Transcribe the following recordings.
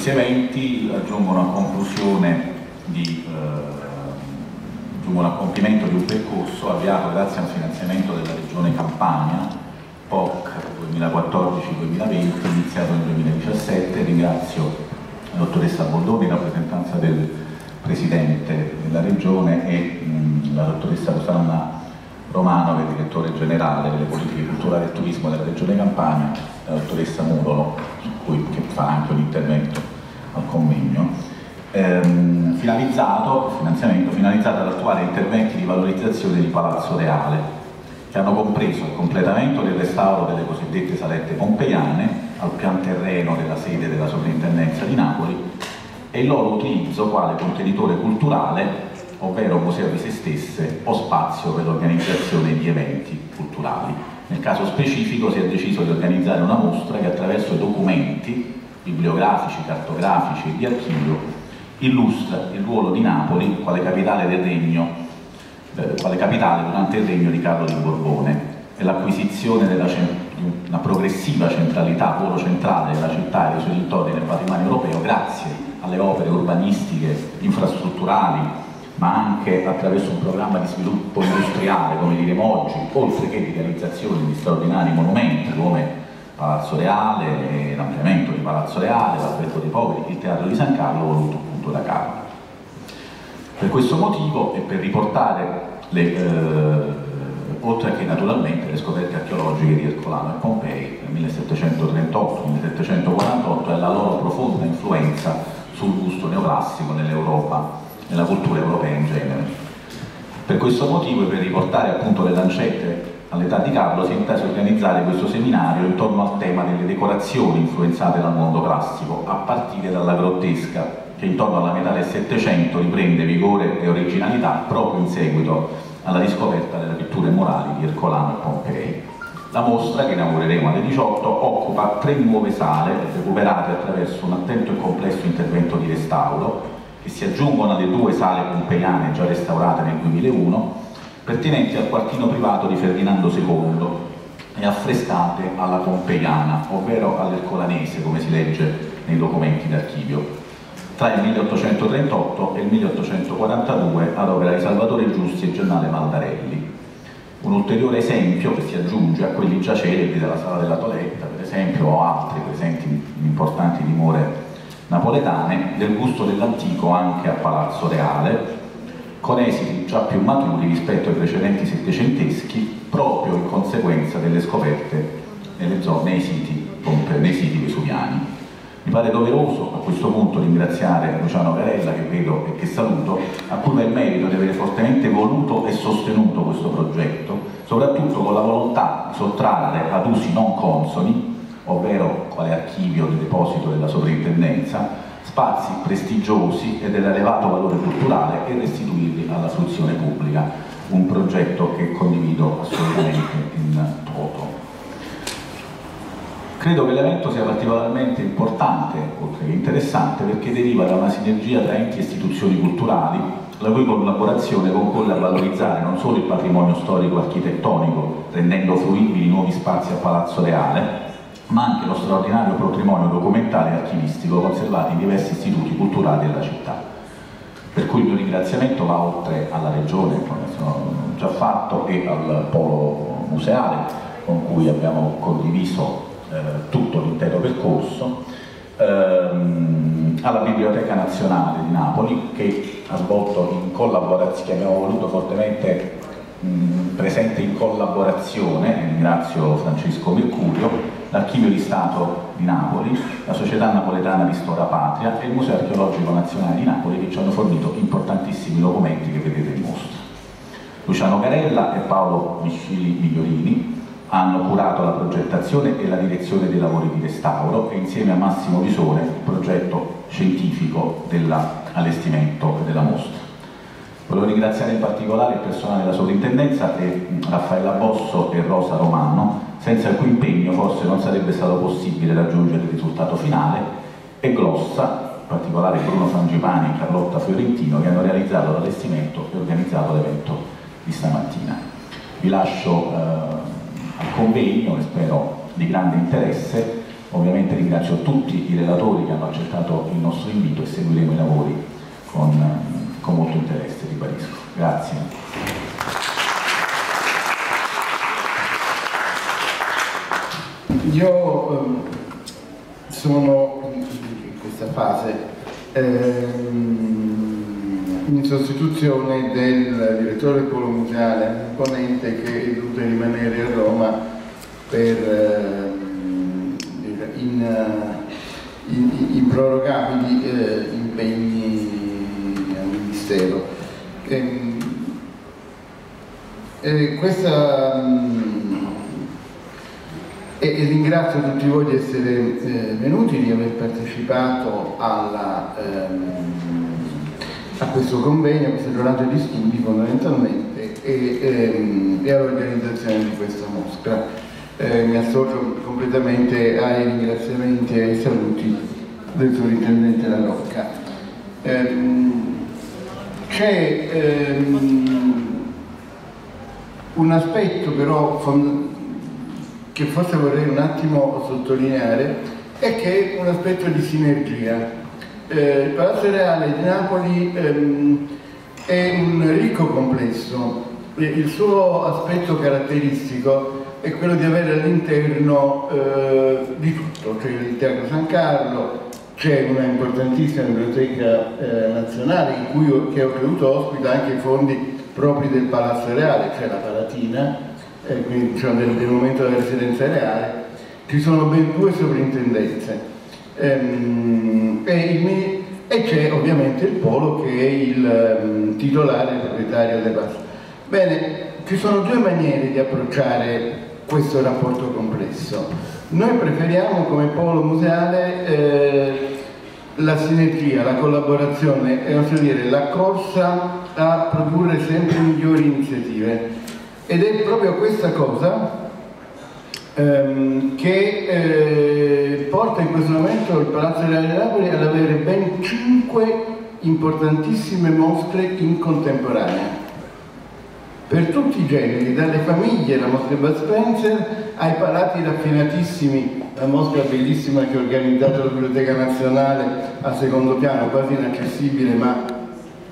questi eventi aggiungono a conclusione di eh, giungono a compimento di un percorso avviato grazie al finanziamento della Regione Campania, POC 2014-2020, iniziato nel 2017. Ringrazio la dottoressa Bordoni in rappresentanza del Presidente della Regione e mh, la dottoressa Rosanna Romano, che è direttore generale delle politiche culturali e turismo della Regione Campania, la dottoressa Murolo, cui, che fa anche un intervento al convegno. Ehm, finalizzato, finanziamento finalizzato ad attuare interventi di valorizzazione di Palazzo Reale, che hanno compreso il completamento del restauro delle cosiddette salette pompeiane al pian terreno della sede della sovrintendenza di Napoli e il loro utilizzo quale contenitore culturale, ovvero museo di se stesse o spazio per l'organizzazione di eventi culturali. Nel caso specifico si è deciso di organizzare una mostra che attraverso documenti bibliografici, cartografici e di archivio illustra il ruolo di Napoli quale capitale del regno, eh, quale capitale durante il regno di Carlo di Borbone. E l'acquisizione di una progressiva centralità, polo centrale della città e dei suoi dintorni nel patrimonio europeo grazie alle opere urbanistiche, infrastrutturali, ma anche attraverso un programma di sviluppo industriale, come diremo oggi, oltre che di realizzazione di straordinari monumenti come Palazzo Reale, l'ampliamento di Palazzo Reale, l'Alberto dei Poveri, il Teatro di San Carlo voluto appunto da Carlo. Per questo motivo e per riportare le, eh, oltre che naturalmente le scoperte archeologiche di Ercolano e Pompei nel 1738-1748 e la loro profonda influenza sul gusto neoclassico nell'Europa, nella cultura europea in genere. Per questo motivo e per riportare appunto le lancette all'età di Carlo si è inteso organizzare questo seminario intorno al tema delle decorazioni influenzate dal mondo classico, a partire dalla grottesca, che intorno alla metà del Settecento riprende vigore e originalità proprio in seguito alla riscoperta delle pitture morali di Ercolano e Pompei. La mostra, che inaugureremo alle 18, occupa tre nuove sale recuperate attraverso un attento e complesso intervento di restauro, che si aggiungono alle due sale pompeiane già restaurate nel 2001, pertinenti al quartino privato di Ferdinando II e affrescate alla pompeiana, ovvero all'ercolanese, come si legge nei documenti d'archivio. Tra il 1838 e il 1842 ad opera di Salvatore Giusti e Giornale Maldarelli. Un ulteriore esempio che si aggiunge a quelli già celebri della Sala della Toletta, per esempio, o altri presenti in importanti dimore napoletane, del gusto dell'antico anche a Palazzo Reale, con esiti già più maturi rispetto ai precedenti settecenteschi, proprio in conseguenza delle scoperte zone, nei siti, nei siti vesuviani. Mi pare doveroso a questo punto ringraziare Luciano Carella, che vedo e che saluto, a cui va il merito di aver fortemente voluto e sostenuto questo progetto, soprattutto con la volontà di sottrarre ad usi non consoni, ovvero quale archivio di deposito della sovrintendenza, spazi prestigiosi e dell'elevato valore culturale e restituirli alla fruizione pubblica, un progetto che condivido assolutamente in toto. Credo che l'evento sia particolarmente importante, oltre che interessante, perché deriva da una sinergia tra enti e istituzioni culturali, la cui collaborazione concorre a valorizzare non solo il patrimonio storico-architettonico, rendendo fruibili nuovi spazi a Palazzo Reale, ma anche lo straordinario patrimonio documentale e archivistico conservato in diversi istituti culturali della città. Per cui il mio ringraziamento va oltre alla Regione, come sono già fatto, e al Polo Museale, con cui abbiamo condiviso eh, tutto l'intero percorso, ehm, alla Biblioteca Nazionale di Napoli che ha svolto in collaborazione, che abbiamo voluto fortemente mh, presente in collaborazione, ringrazio Francesco Mercurio, l'Archivio di Stato di Napoli, la Società Napoletana di Storia Patria e il Museo Archeologico Nazionale di Napoli che ci hanno fornito importantissimi documenti che vedete in mostra. Luciano Carella e Paolo Miscili Migliorini hanno curato la progettazione e la direzione dei lavori di restauro e insieme a Massimo Visore il progetto scientifico dell'allestimento della mostra. Volevo ringraziare in particolare il personale della sovrintendenza e Raffaella Bosso e Rosa Romano, senza il cui impegno forse non sarebbe stato possibile raggiungere il risultato finale, e Glossa, in particolare Bruno Frangipani e Carlotta Fiorentino, che hanno realizzato l'allestimento e organizzato l'evento di stamattina. Vi lascio eh, al convegno e spero di grande interesse. Ovviamente ringrazio tutti i relatori che hanno accettato il nostro invito e seguiremo i lavori con, con molto interesse, ribadisco. Grazie. Io ehm, sono in questa fase ehm, in sostituzione del direttore polo museale, imponente che è dovuto rimanere a Roma per uh, in, in, in, prorogabili uh, impegni Ministero. Ehm, e questa, um, e, e, ringrazio tutti voi di essere eh, venuti, di aver partecipato alla um, a questo convegno, a questa giornata di studi fondamentalmente e, ehm, e all'organizzazione di questa mostra. Eh, mi associo completamente ai ringraziamenti e ai saluti del sovrintendente La Rocca. Ehm, C'è ehm, un aspetto però che forse vorrei un attimo sottolineare è che è un aspetto di sinergia. Eh, il Palazzo Reale di Napoli ehm, è un ricco complesso, il suo aspetto caratteristico è quello di avere all'interno eh, di tutto, c'è il Teatro San Carlo, c'è una importantissima biblioteca eh, nazionale cui che ho creduto ospita anche i fondi propri del Palazzo Reale, cioè la Palatina, eh, quindi diciamo, del, del momento della residenza reale, ci sono ben due sovrintendenze Ehm, e, e c'è ovviamente il Polo che è il um, titolare proprietario del bus. Bene, ci sono due maniere di approcciare questo rapporto complesso. Noi preferiamo come polo museale eh, la sinergia, la collaborazione e dire, la corsa a produrre sempre migliori iniziative. Ed è proprio questa cosa ehm, che eh, porta in questo momento il Palazzo Reale di Napoli ad avere ben cinque importantissime mostre in contemporanea per tutti i generi, dalle famiglie, la mostra Bud Spencer, ai palati raffinatissimi, la mostra bellissima che ha organizzato la Biblioteca Nazionale a secondo piano, quasi inaccessibile ma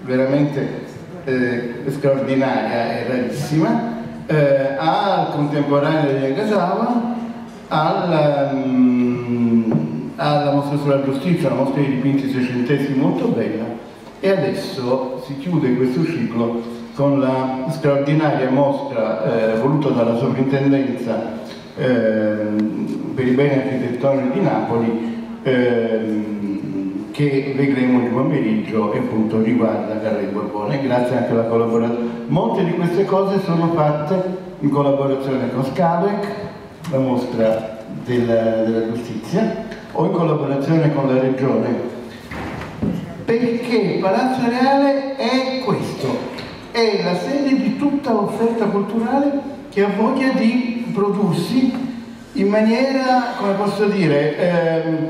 veramente eh, straordinaria e rarissima, eh, al contemporaneo di Nagasawa, al, um, alla mostra sulla giustizia, una mostra di dipinti seicenteschi molto bella, e adesso si chiude questo ciclo con la straordinaria mostra eh, voluta dalla sovrintendenza eh, per i beni architettonici di Napoli eh, che vedremo di pomeriggio e appunto riguarda Carrello Borbone. Grazie anche alla collaborazione. Molte di queste cose sono fatte in collaborazione con Scavec, la mostra della, della giustizia, o in collaborazione con la regione. Perché Palazzo Reale è questo, è la sede di tutta l'offerta culturale che ha voglia di prodursi in maniera, come posso dire, ehm,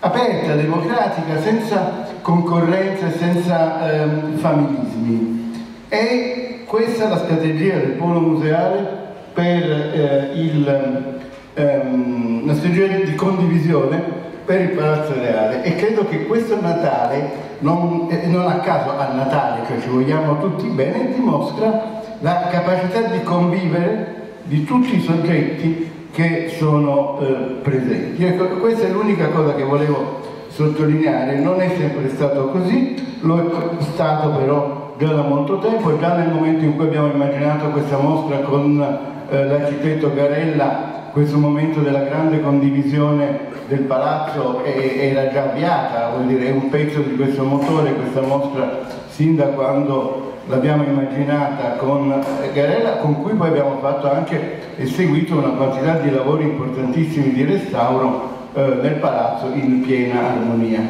aperta, democratica, senza concorrenza e senza ehm, familismi. E questa è la strategia del polo museale per eh, il, ehm, una strategia di condivisione per il Palazzo Reale e credo che questo Natale, non, non a caso a Natale, cioè ci vogliamo tutti bene, dimostra la capacità di convivere di tutti i soggetti che sono eh, presenti. Ecco, questa è l'unica cosa che volevo sottolineare, non è sempre stato così, lo è stato però già da molto tempo già nel momento in cui abbiamo immaginato questa mostra con eh, l'architetto Garella questo momento della grande condivisione del palazzo era già avviata, vuol dire, è un pezzo di questo motore, questa mostra, sin da quando l'abbiamo immaginata con Garella, con cui poi abbiamo fatto anche e seguito una quantità di lavori importantissimi di restauro eh, nel palazzo in piena armonia.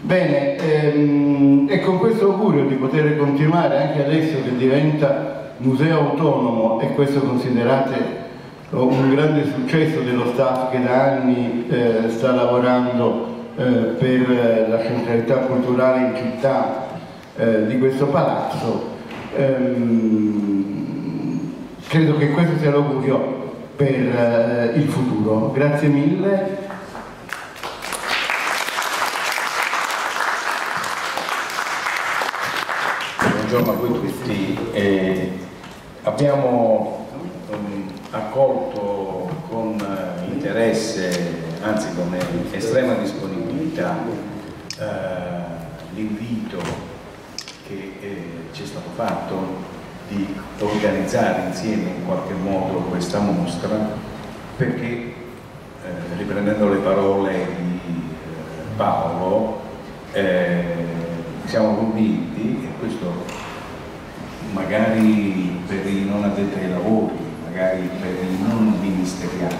Bene, ehm, e con questo augurio di poter continuare anche adesso che diventa museo autonomo e questo considerate un grande successo dello staff che da anni eh, sta lavorando eh, per la centralità culturale in città eh, di questo palazzo. Ehm, credo che questo sia l'augurio per eh, il futuro. Grazie mille. Buongiorno a voi tutti. Eh, abbiamo accolto con uh, interesse, anzi con estrema disponibilità, uh, l'invito che eh, ci è stato fatto di organizzare insieme in qualche modo questa mostra perché, eh, riprendendo le parole di eh, Paolo, eh, siamo convinti, e questo magari per i non addetti ai lavori, magari per i non ministeriali,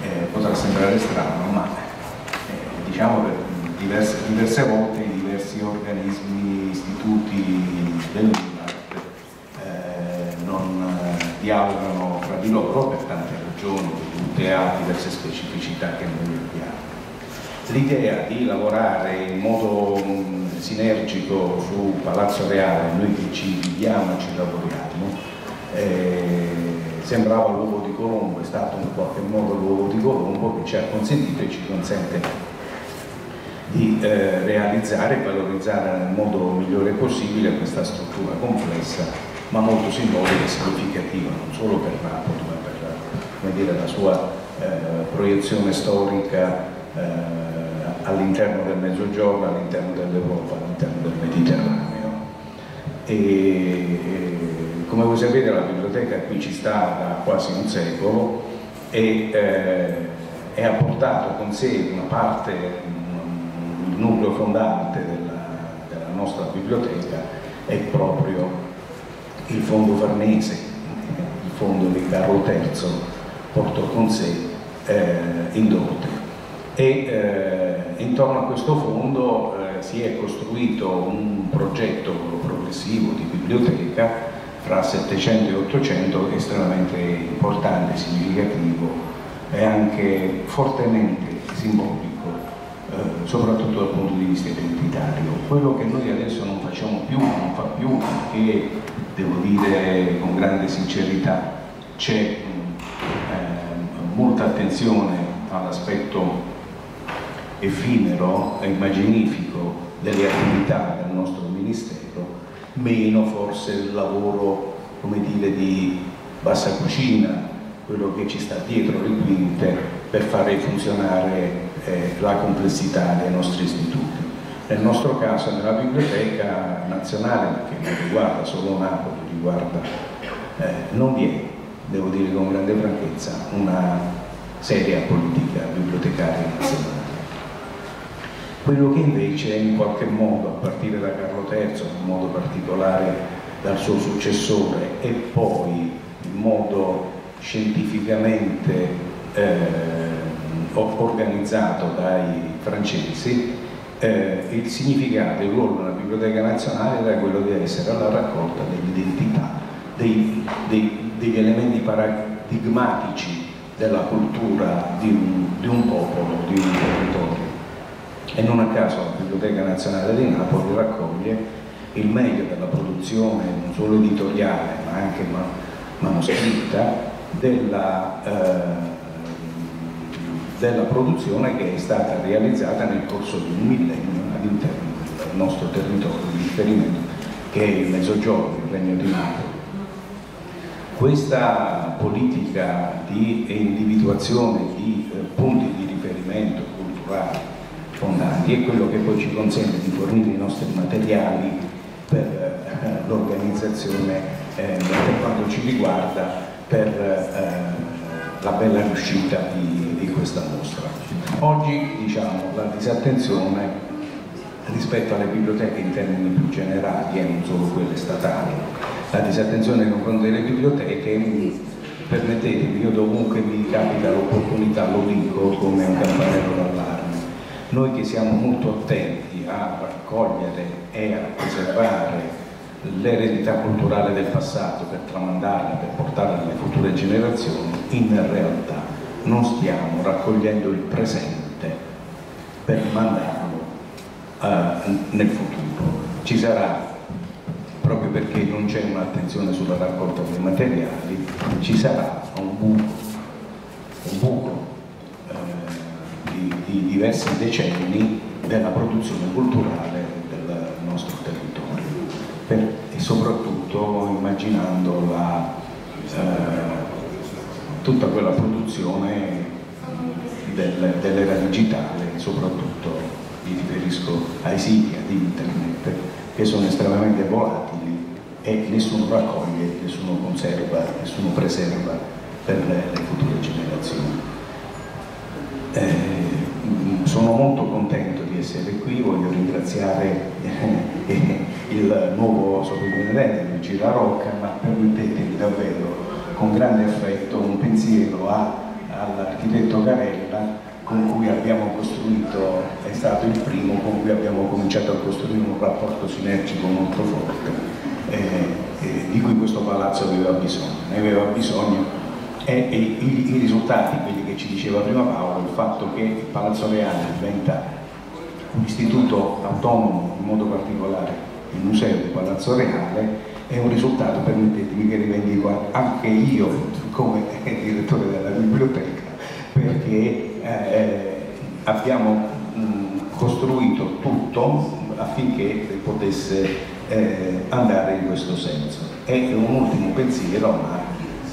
eh, potrà sembrare strano, ma eh, diciamo per diverse, diverse volte i diversi organismi, istituti dell'UNAT eh, non eh, dialogano fra di loro per tante ragioni, tutte ha diverse specificità che noi abbiamo. L'idea di lavorare in modo mm, sinergico su Palazzo Reale, noi che ci viviamo e ci lavoriamo, eh, sembrava l'uovo di Colombo, è stato in qualche modo l'uovo di Colombo che ci ha consentito e ci consente di eh, realizzare e valorizzare nel modo migliore possibile questa struttura complessa ma molto simbolica e significativa, non solo per Napoli ma per dire, la sua eh, proiezione storica eh, all'interno del Mezzogiorno, all'interno dell'Europa, all'interno del Mediterraneo. E, come voi sapete la biblioteca qui ci sta da quasi un secolo e, eh, ha portato con sé una parte il nucleo fondante della, della nostra biblioteca è proprio il fondo farnese, il fondo che Carlo III portò con sé eh, in dote. E eh, intorno a questo fondo eh, si è costruito un progetto progressivo di biblioteca fra 700 e 800 estremamente importante, significativo e anche fortemente simbolico eh, soprattutto dal punto di vista identitario. Quello che noi adesso non facciamo più, non fa più, perché devo dire con grande sincerità c'è eh, molta attenzione all'aspetto effimero e immaginifico delle attività del nostro Ministero, meno forse il lavoro, dire, di bassa cucina, quello che ci sta dietro le quinte per fare funzionare eh, la complessità dei nostri istituti. Nel nostro caso nella Biblioteca Nazionale, che non riguarda solo Napoli, riguarda, eh, non vi è, devo dire con grande franchezza, una seria politica bibliotecaria nazionale. Quello che invece in qualche modo, a partire da Carlo III, in modo particolare dal suo successore e poi in modo scientificamente eh, organizzato dai francesi, eh, il significato e il ruolo della Biblioteca Nazionale era quello di essere alla raccolta dell'identità, dei, dei, degli elementi paradigmatici della cultura di un, di un popolo, di un territorio. E non a caso la Biblioteca Nazionale di Napoli raccoglie il meglio della produzione non solo editoriale ma anche manoscritta della eh, della produzione che è stata realizzata nel corso di un millennio all'interno del nostro territorio di riferimento che è il Mezzogiorno, il Regno di Napoli. Questa politica di individuazione di eh, punti di riferimento culturali fondanti è quello che poi ci consente di fornire i nostri materiali per eh, l'organizzazione eh, per quanto ci riguarda per eh, la bella riuscita di, di questa mostra. Oggi diciamo, la disattenzione rispetto alle biblioteche in termini più generali e non solo quelle statali. La disattenzione nei confronti delle biblioteche, permettetemi, io dovunque mi capita l'opportunità lo dico come un campanello d'allarme. Noi che siamo molto attenti a raccogliere e a preservare l'eredità culturale del passato per tramandarla, per portarla alle future generazioni, in realtà non stiamo raccogliendo il presente per mandarlo uh, nel futuro. Ci sarà, proprio perché non c'è un'attenzione sulla raccolta dei materiali, ci sarà un buco, un buco diversi decenni della produzione culturale del nostro territorio per, e soprattutto immaginando la, eh, tutta quella produzione del, dell'era digitale, soprattutto mi riferisco ai siti, ad internet, che sono estremamente volatili e nessuno raccoglie, nessuno conserva, nessuno preserva per le, le future generazioni. Eh, sono molto contento di essere qui, voglio ringraziare eh, il nuovo sovrintendente Luigi La Rocca, ma permettetemi davvero con grande affetto un pensiero all'architetto Carella con cui abbiamo costruito, è stato il primo con cui abbiamo cominciato a costruire un rapporto sinergico molto forte, eh, eh, di cui questo palazzo aveva bisogno, ne aveva bisogno e, e i, i, risultati, quelli che ci diceva prima Paolo, il fatto che il Palazzo Reale diventa un istituto autonomo, in modo particolare il museo del Palazzo Reale, è un risultato, permettetemi che rivendico anche io come direttore della biblioteca, perché eh, abbiamo mh, costruito tutto affinché potesse eh, andare in questo senso. È un ultimo pensiero, ma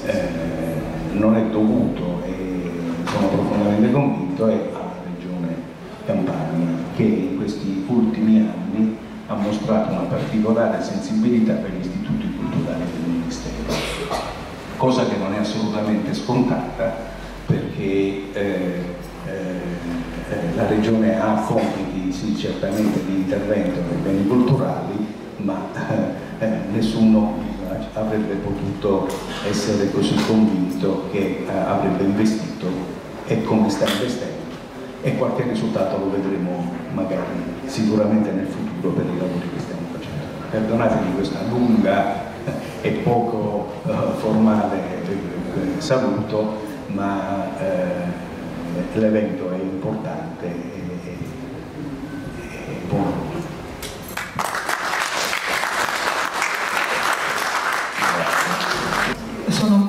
eh, non è dovuto e sono profondamente convinto è alla Regione Campania che in questi ultimi anni ha mostrato una particolare sensibilità per gli istituti culturali del Ministero, cosa che non è assolutamente scontata perché eh, eh, la Regione ha compiti sì, certamente di intervento nei beni culturali, ma eh, nessuno avrebbe potuto essere così convinto che eh, avrebbe investito e come sta investendo e qualche risultato lo vedremo magari sicuramente nel futuro per i lavori che stiamo facendo. Perdonatemi questa lunga e poco uh, formale eh, saluto, ma eh, l'evento è importante e, e, e buono.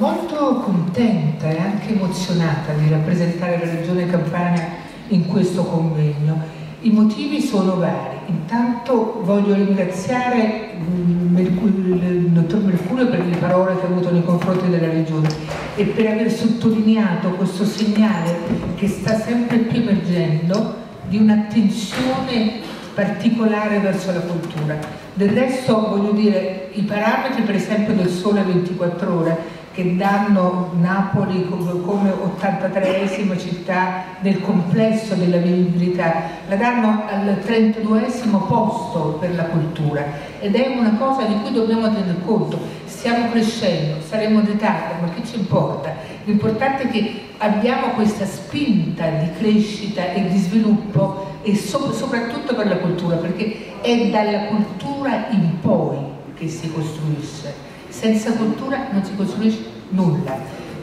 molto contenta e anche emozionata di rappresentare la Regione Campania in questo convegno. I motivi sono vari. Intanto voglio ringraziare mm, il dottor Mercurio per le parole che ha avuto nei confronti della Regione e per aver sottolineato questo segnale che sta sempre più emergendo di un'attenzione particolare verso la cultura. Del resto voglio dire, i parametri per esempio del sole 24 ore che danno Napoli come 83esima città nel complesso della vivibilità, la danno al 32esimo posto per la cultura ed è una cosa di cui dobbiamo tener conto. Stiamo crescendo, saremo in ritardo, ma che ci importa? L'importante è che abbiamo questa spinta di crescita e di sviluppo e so soprattutto per la cultura, perché è dalla cultura in poi che si costruisce senza cultura non si costruisce nulla.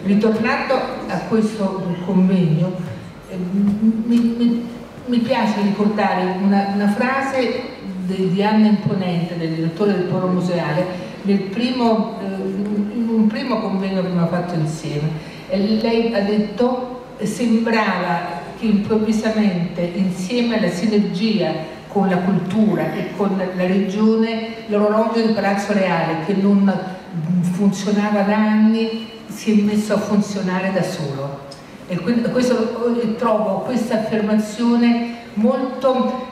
Ritornando a questo convegno, eh, mi, mi, mi, piace ricordare una, una frase di, di Anna Imponente, del direttore del Polo Museale, nel primo, eh, in un primo convegno che abbiamo fatto insieme. Lei ha detto sembrava che improvvisamente insieme alla sinergia con la cultura e con la regione, l'orologio di Palazzo Reale che non funzionava da anni, si è messo a funzionare da solo. E questo, trovo questa affermazione molto,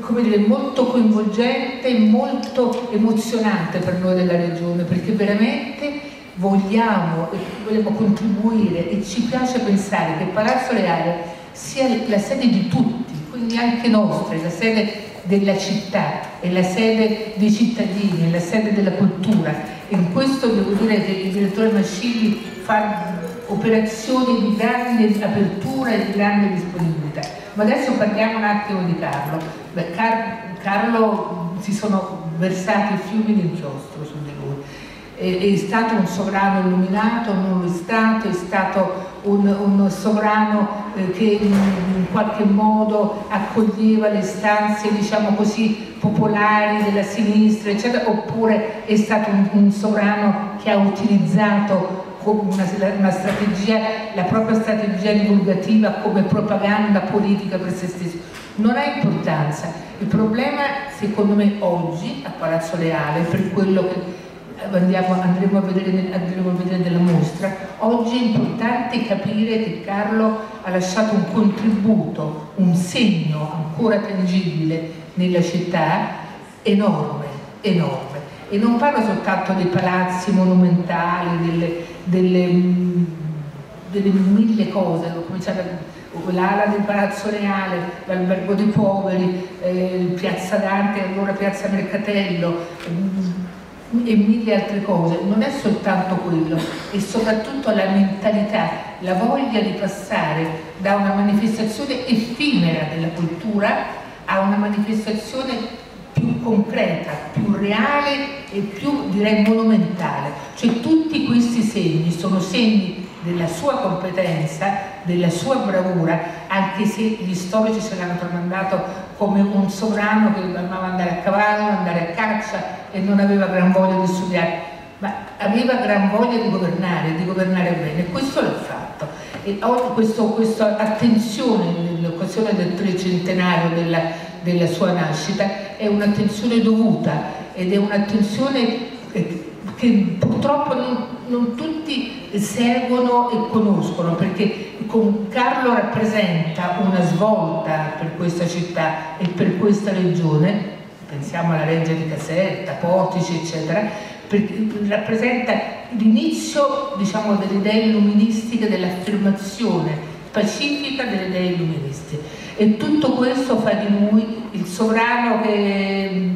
come dire, molto coinvolgente e molto emozionante per noi della Regione, perché veramente vogliamo vogliamo contribuire e ci piace pensare che Palazzo Reale sia la sede di tutti, quindi anche nostra, la sede della città, è la sede dei cittadini, è la sede della cultura. E in questo devo dire che il direttore Mascilli fa operazioni di grande apertura e di grande disponibilità. Ma adesso parliamo un attimo di Carlo. Beh, Car Carlo si sono versati fiumi di inchiostro. È, stato un sovrano illuminato, non lo è stato, è stato un, un sovrano eh, che in, qualche modo accoglieva le stanze, diciamo così, popolari della sinistra, eccetera, oppure è stato un, un sovrano che ha utilizzato una, una strategia, la propria strategia divulgativa come propaganda politica per se stesso. Non ha importanza. Il problema, secondo me, oggi a Palazzo Reale, per quello che andiamo, andremo, a vedere, andremo a vedere nella mostra, oggi è importante capire che Carlo ha lasciato un contributo, un segno ancora tangibile nella città enorme, enorme. E non parlo soltanto dei palazzi monumentali, delle, delle, delle mille cose, l'ala del Palazzo Reale, l'albergo dei poveri, eh, Piazza Dante, allora Piazza Mercatello, e mille altre cose, non è soltanto quello, è soprattutto la mentalità, la voglia di passare da una manifestazione effimera della cultura a una manifestazione più concreta, più reale e più direi monumentale. Cioè tutti questi segni sono segni della sua competenza, della sua bravura, anche se gli storici se l'hanno tramandato come un sovrano che amava andare a cavallo, andare a caccia e non aveva gran voglia di studiare, ma aveva gran voglia di governare, di governare bene, questo l'ha fatto. E questa questo attenzione nell'occasione del tricentenario della, della sua nascita è un'attenzione dovuta ed è un'attenzione che purtroppo non, non, tutti seguono e conoscono perché Carlo rappresenta una svolta per questa città e per questa regione, pensiamo alla Reggia di Caserta, Portici eccetera, rappresenta l'inizio diciamo, delle idee illuministiche, dell'affermazione pacifica delle idee illuministiche e tutto questo fa di lui il sovrano che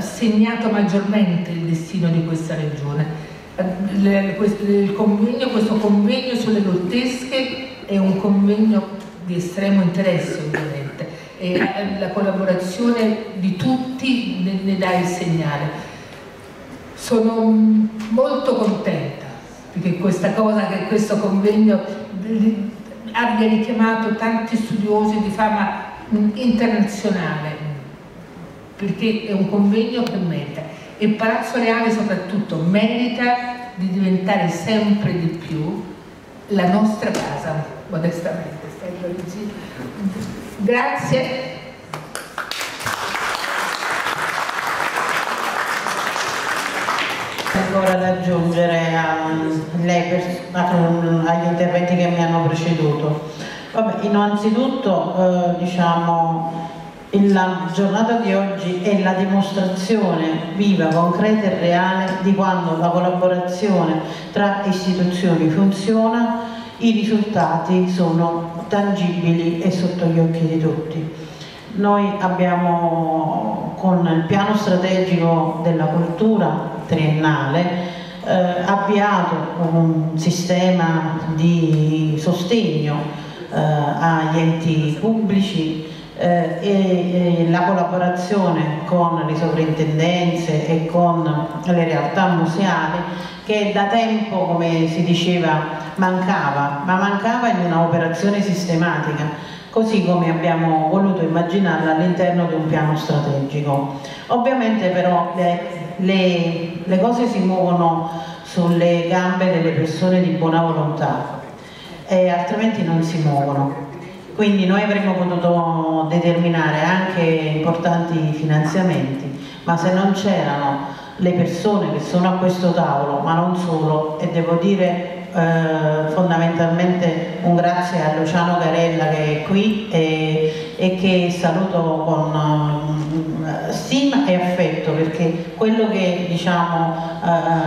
segnato maggiormente il destino di questa regione. Il convegno, questo convegno sulle grottesche è un convegno di estremo interesse ovviamente e la collaborazione di tutti ne, ne dà il segnale. Sono molto contenta perché questa cosa, che questo convegno abbia richiamato tanti studiosi di fama internazionale perché è un convegno che merita e Palazzo Reale soprattutto merita di diventare sempre di più la nostra casa, modestamente. Grazie. ancora da aggiungere a lei, agli interventi che mi hanno preceduto. Vabbè, innanzitutto eh, diciamo la giornata di oggi è la dimostrazione viva, concreta e reale di quando la collaborazione tra istituzioni funziona, i risultati sono tangibili e sotto gli occhi di tutti. Noi abbiamo con il piano strategico della cultura triennale eh, avviato un sistema di sostegno eh, agli enti pubblici eh, e, e, la collaborazione con le sovrintendenze e con le realtà museali che da tempo, come si diceva, mancava, ma mancava in un'operazione sistematica, così come abbiamo voluto immaginarla all'interno di un piano strategico. Ovviamente però le, le, le cose si muovono sulle gambe delle persone di buona volontà e altrimenti non si muovono quindi noi avremmo potuto determinare anche importanti finanziamenti, ma se non c'erano le persone che sono a questo tavolo, ma non solo, e devo dire eh, fondamentalmente un grazie a Luciano Garella che è qui e, e che saluto con uh, stima e affetto perché quello che diciamo,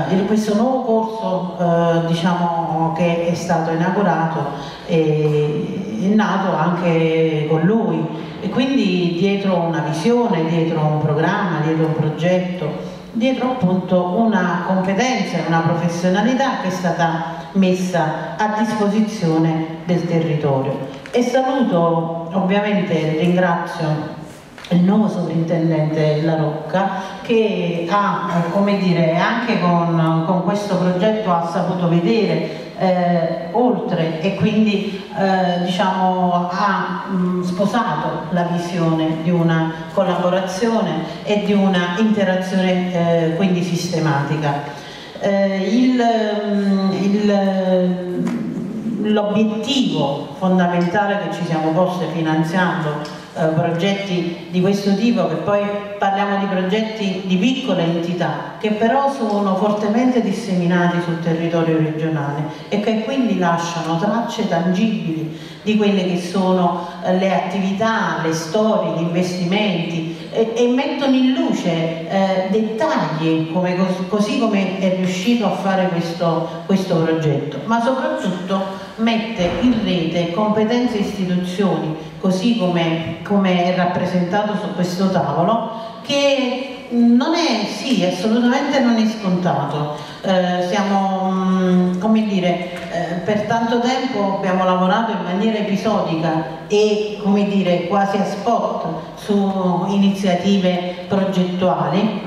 eh, questo nuovo corso eh, diciamo, che è stato inaugurato è, è nato anche con lui e quindi dietro una visione, dietro un programma, dietro un progetto dietro appunto una competenza e una professionalità che è stata messa a disposizione del territorio. E saluto ovviamente ringrazio il nuovo sovrintendente La Rocca che ha, come dire, anche con, con questo progetto ha saputo vedere eh, oltre e quindi eh, diciamo, ha mh, sposato la visione di una collaborazione e di una interazione eh, quindi sistematica. Eh, l'obiettivo fondamentale che ci siamo posti finanziando eh, progetti di questo tipo, che poi parliamo di progetti di piccole entità, che però sono fortemente disseminati sul territorio regionale e che quindi lasciano tracce tangibili di quelle che sono eh, le attività, le storie, gli investimenti e, e mettono in luce eh, dettagli come, così come è riuscito a fare questo, questo progetto, ma soprattutto mette in rete competenze e istituzioni, così come, come è rappresentato su questo tavolo, che non è, sì, assolutamente non è scontato. Eh, siamo, mm, come dire, eh, per tanto tempo abbiamo lavorato in maniera episodica e, come dire, quasi a spot su iniziative progettuali.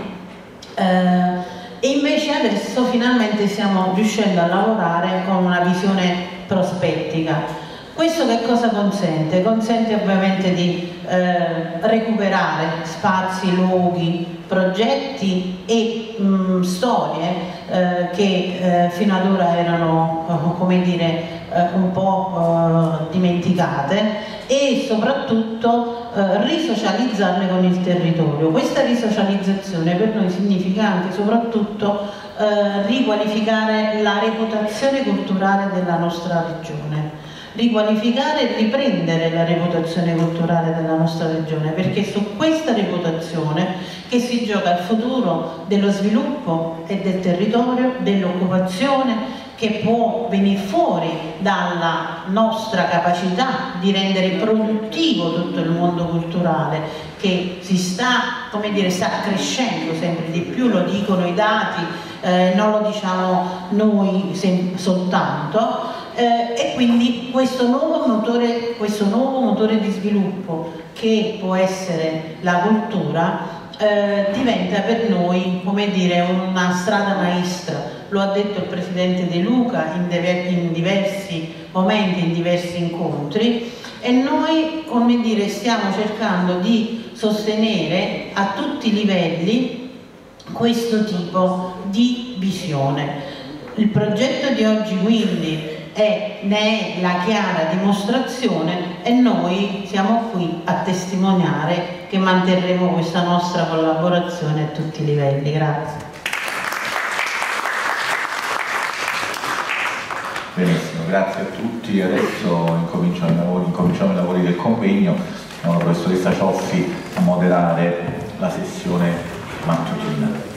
Eh, e invece adesso finalmente stiamo riuscendo a lavorare con una visione prospettica. Questo che cosa consente? Consente ovviamente di eh, recuperare spazi, luoghi, progetti e mh, storie eh, che eh, fino ad ora erano, eh, come dire, eh, un po' eh, dimenticate e soprattutto risocializzarle con il territorio. Questa risocializzazione per noi significa anche soprattutto riqualificare la reputazione culturale della nostra regione. Riqualificare e riprendere la reputazione culturale della nostra regione perché su questa reputazione che si gioca il futuro dello sviluppo e del territorio, dell'occupazione che può venire fuori dalla nostra capacità di rendere produttivo tutto il mondo culturale che si sta, come dire, sta crescendo sempre di più, lo dicono i dati, eh, non lo diciamo noi soltanto, eh, e quindi questo nuovo, motore, questo nuovo motore di sviluppo che può essere la cultura eh, diventa per noi dire, una strada maestra, lo ha detto il Presidente De Luca in, in diversi momenti, in diversi incontri. E noi come dire, stiamo cercando di sostenere a tutti i livelli questo tipo di visione. Il progetto di oggi quindi è, ne è la chiara dimostrazione e noi siamo qui a testimoniare che manterremo questa nostra collaborazione a tutti i livelli. Grazie. Benissimo, grazie a tutti. Adesso incominciamo i lavori, incominciamo i lavori del convegno. Siamo la professoressa Cioffi a moderare la sessione mattutina.